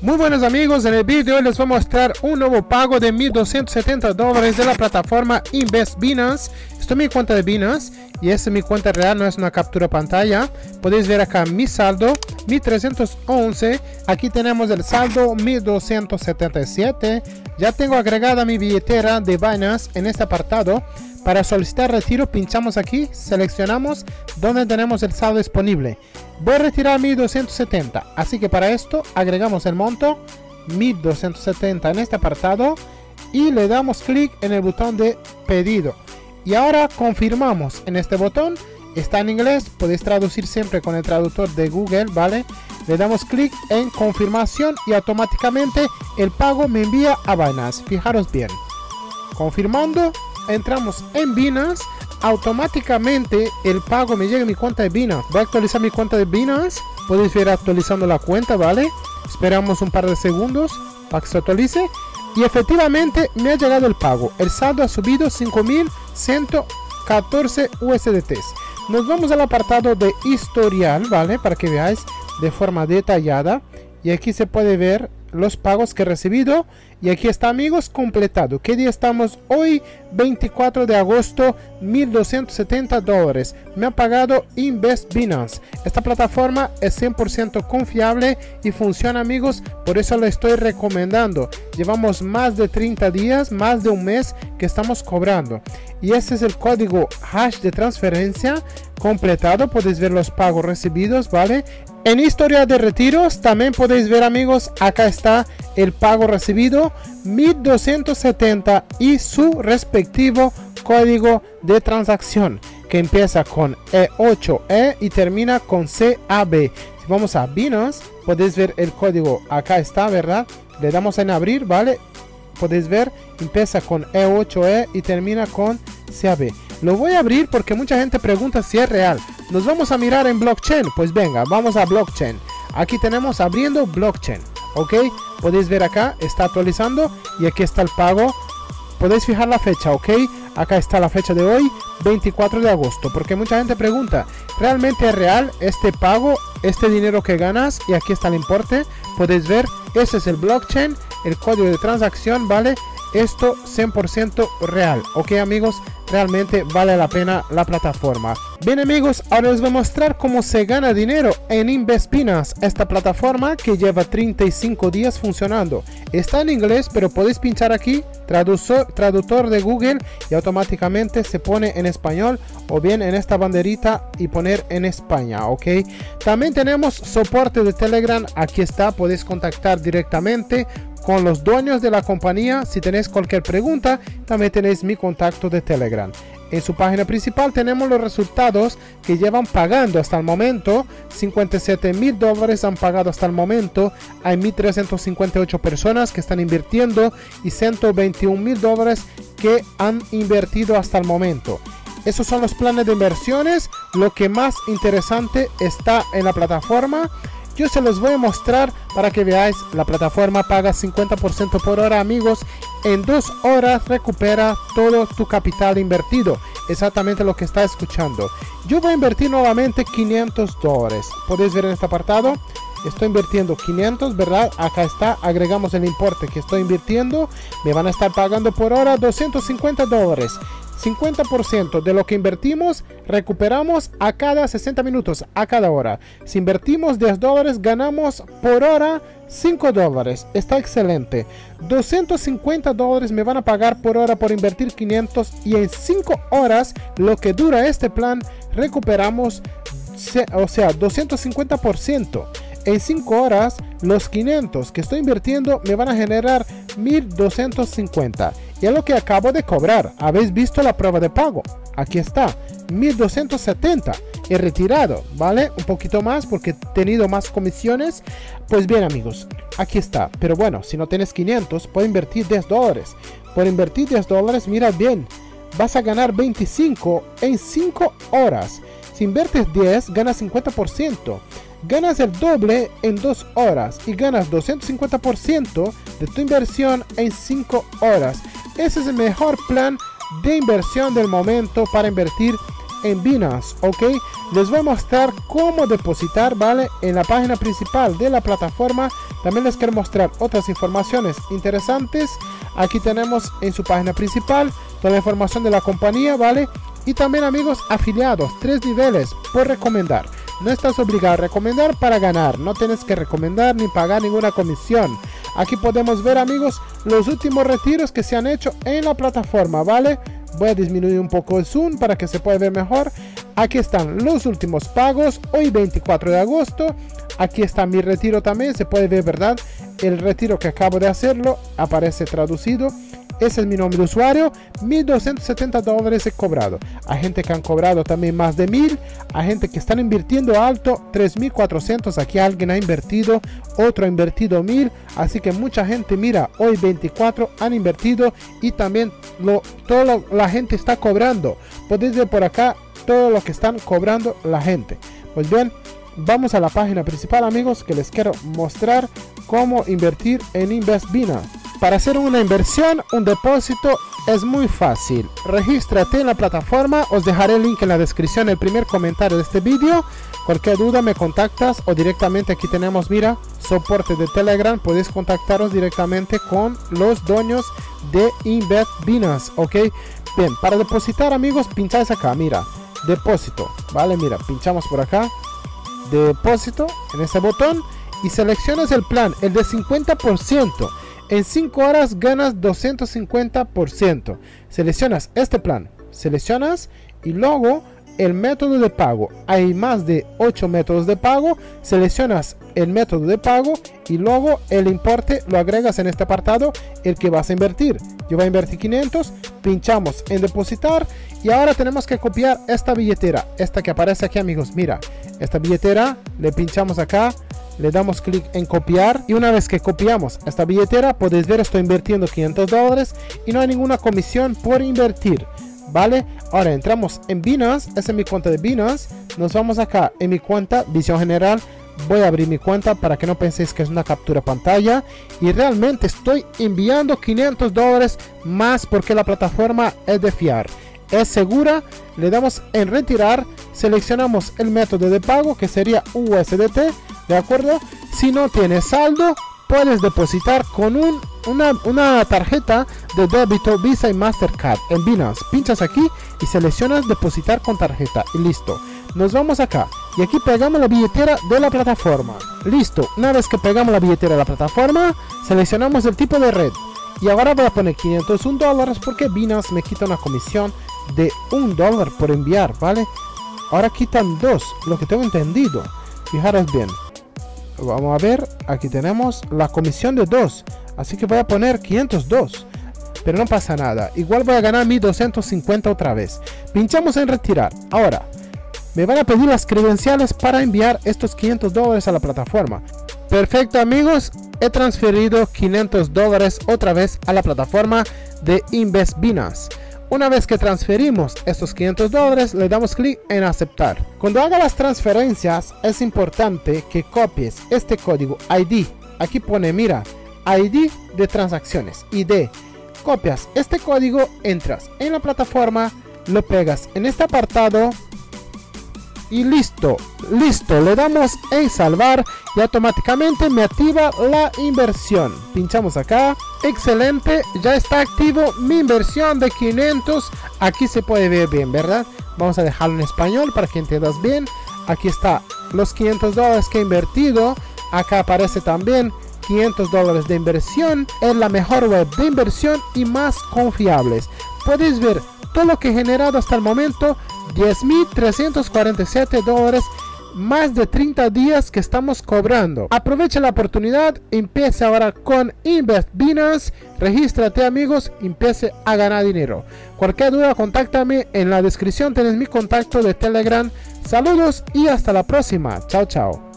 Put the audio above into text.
Muy buenos amigos, en el vídeo les voy a mostrar un nuevo pago de 1270 dólares de la plataforma Invest Binance. Esto es mi cuenta de Binance y esta es mi cuenta real, no es una captura pantalla. Podéis ver acá mi saldo, 1311. Aquí tenemos el saldo 1277. Ya tengo agregada mi billetera de Binance en este apartado. Para solicitar retiro pinchamos aquí, seleccionamos donde tenemos el saldo disponible. Voy a retirar 1270, así que para esto agregamos el monto 1270 en este apartado y le damos clic en el botón de pedido. Y ahora confirmamos en este botón, está en inglés, podéis traducir siempre con el traductor de Google, ¿vale? Le damos clic en confirmación y automáticamente el pago me envía a Binance. Fijaros bien. Confirmando, entramos en Binance, automáticamente el pago me llega a mi cuenta de Binance. Voy a actualizar mi cuenta de Binance. Podéis ver actualizando la cuenta, ¿vale? Esperamos un par de segundos para que se actualice. Y efectivamente me ha llegado el pago. El saldo ha subido 5114 USDTs. Nos vamos al apartado de historial, ¿vale? Para que veáis de forma detallada. Y aquí se puede ver los pagos que he recibido. Y aquí está amigos completado. ¿qué día estamos hoy 24 de agosto 1270 dólares. Me ha pagado Invest Binance. Esta plataforma es 100% confiable y funciona amigos. Por eso la estoy recomendando. Llevamos más de 30 días más de un mes que estamos cobrando. Y este es el código hash de transferencia completado. Podéis ver los pagos recibidos vale en historia de retiros también podéis ver amigos, acá está el pago recibido 1270 y su respectivo código de transacción que empieza con E8E y termina con CAB. Si vamos a Binance, podéis ver el código, acá está, ¿verdad? Le damos en abrir, ¿vale? Podéis ver, empieza con E8E y termina con CAB. Lo voy a abrir porque mucha gente pregunta si es real. Nos vamos a mirar en blockchain. Pues venga, vamos a blockchain. Aquí tenemos abriendo blockchain. Ok, podéis ver acá, está actualizando y aquí está el pago. Podéis fijar la fecha, ok. Acá está la fecha de hoy, 24 de agosto. Porque mucha gente pregunta, ¿realmente es real este pago, este dinero que ganas? Y aquí está el importe. Podéis ver, ese es el blockchain, el código de transacción, ¿vale? Esto 100% real, ok amigos realmente vale la pena la plataforma. Bien amigos, ahora les voy a mostrar cómo se gana dinero en Invespinas, esta plataforma que lleva 35 días funcionando. Está en inglés, pero podéis pinchar aquí, traductor, traductor de Google y automáticamente se pone en español o bien en esta banderita y poner en España, ok. También tenemos soporte de Telegram, aquí está, podéis contactar directamente con los dueños de la compañía. Si tenéis cualquier pregunta, también tenéis mi contacto de Telegram. En su página principal tenemos los resultados que llevan pagando hasta el momento. 57 mil dólares han pagado hasta el momento. Hay 1.358 personas que están invirtiendo y 121 mil dólares que han invertido hasta el momento. Esos son los planes de inversiones. Lo que más interesante está en la plataforma yo se los voy a mostrar para que veáis. La plataforma paga 50% por hora amigos. En dos horas recupera todo tu capital invertido. Exactamente lo que está escuchando. Yo voy a invertir nuevamente 500 dólares. Podéis ver en este apartado estoy invirtiendo 500 verdad acá está. Agregamos el importe que estoy invirtiendo. Me van a estar pagando por hora 250 dólares 50% de lo que invertimos recuperamos a cada 60 minutos, a cada hora. Si invertimos 10 dólares, ganamos por hora 5 dólares. Está excelente. 250 dólares me van a pagar por hora por invertir 500 y en 5 horas, lo que dura este plan, recuperamos, o sea, 250%. En 5 horas, los 500 que estoy invirtiendo me van a generar 1250. Y es lo que acabo de cobrar. Habéis visto la prueba de pago. Aquí está. 1270. He retirado, ¿vale? Un poquito más porque he tenido más comisiones. Pues bien, amigos. Aquí está. Pero bueno, si no tienes 500, puedo invertir 10 dólares. Por invertir 10 dólares, mira bien. Vas a ganar 25 en 5 horas. Si inviertes 10, ganas 50% ganas el doble en 2 horas y ganas 250% de tu inversión en 5 horas. Ese es el mejor plan de inversión del momento para invertir en Binance, ok. Les voy a mostrar cómo depositar, ¿vale? En la página principal de la plataforma También les quiero mostrar otras informaciones interesantes. Aquí tenemos en su página principal toda la información de la compañía, ¿vale? Y también amigos afiliados, tres niveles por recomendar. No estás obligado a recomendar para ganar, no tienes que recomendar ni pagar ninguna comisión. Aquí podemos ver amigos los últimos retiros que se han hecho en la plataforma, ¿vale? Voy a disminuir un poco el zoom para que se pueda ver mejor. Aquí están los últimos pagos, hoy 24 de agosto. Aquí está mi retiro también, se puede ver, ¿verdad? El retiro que acabo de hacerlo aparece traducido ese es mi nombre de usuario. 1270 dólares he cobrado. Hay gente que han cobrado también más de 1000. Hay gente que están invirtiendo alto. 3400. Aquí alguien ha invertido. Otro ha invertido 1000. Así que mucha gente, mira, hoy 24 han invertido. Y también lo, toda la gente está cobrando. Podéis ver por acá todo lo que están cobrando la gente. Pues bien, vamos a la página principal amigos que les quiero mostrar cómo invertir en InvestBina. Para hacer una inversión, un depósito es muy fácil. Regístrate en la plataforma, os dejaré el link en la descripción, el primer comentario de este vídeo. Cualquier duda me contactas o directamente aquí tenemos, mira, soporte de Telegram. Podéis contactaros directamente con los dueños de Invest Binance, ¿ok? Bien, para depositar amigos, pincháis acá, mira, depósito, ¿vale? Mira, pinchamos por acá, depósito en ese botón y seleccionas el plan, el de 50%. En 5 horas ganas 250%. Seleccionas este plan. Seleccionas y luego el método de pago. Hay más de 8 métodos de pago. Seleccionas el método de pago y luego el importe lo agregas en este apartado el que vas a invertir. Yo voy a invertir 500, pinchamos en depositar y ahora tenemos que copiar esta billetera, esta que aparece aquí amigos. Mira, esta billetera le pinchamos acá le damos clic en copiar y una vez que copiamos esta billetera podéis ver estoy invirtiendo 500 dólares y no hay ninguna comisión por invertir vale ahora entramos en Binance esa es mi cuenta de Binance. Nos vamos acá en mi cuenta visión general. Voy a abrir mi cuenta para que no penséis que es una captura pantalla. Y realmente estoy enviando 500 dólares más porque la plataforma es de fiar. Es segura le damos en retirar. Seleccionamos el método de pago que sería USDT ¿de acuerdo? Si no tienes saldo, puedes depositar con un, una, tarjeta de débito Visa y Mastercard en Binance. Pinchas aquí y seleccionas depositar con tarjeta y listo. Nos vamos acá y aquí pegamos la billetera de la plataforma. Listo, una vez que pegamos la billetera de la plataforma, seleccionamos el tipo de red. Y ahora voy a poner 501 dólares porque Binance me quita una comisión de un dólar por enviar, ¿vale? Ahora quitan dos, lo que tengo entendido. Fijaros bien vamos a ver aquí tenemos la comisión de 2 así que voy a poner 502 pero no pasa nada. Igual voy a ganar 1250 otra vez. Pinchamos en retirar. Ahora me van a pedir las credenciales para enviar estos 500 dólares a la plataforma. Perfecto amigos. He transferido 500 dólares otra vez a la plataforma de Invest Binance una vez que transferimos estos 500 dólares, le damos clic en aceptar. Cuando haga las transferencias, es importante que copies este código ID. Aquí pone, mira, ID de transacciones, ID. Copias este código, entras en la plataforma, lo pegas en este apartado y listo, listo, le damos en salvar y automáticamente me activa la inversión. Pinchamos acá, excelente, ya está activo mi inversión de 500, aquí se puede ver bien, ¿verdad? Vamos a dejarlo en español para que entiendas bien. Aquí está los 500 dólares que he invertido, acá aparece también 500 dólares de inversión, es la mejor web de inversión y más confiables. Puedes ver todo lo que he generado hasta el momento 10.347 dólares más de 30 días que estamos cobrando. Aprovecha la oportunidad, empiece ahora con Invest Binance, regístrate amigos, empiece a ganar dinero. Cualquier duda, contáctame en la descripción, tienes mi contacto de Telegram. Saludos y hasta la próxima. Chao, chao.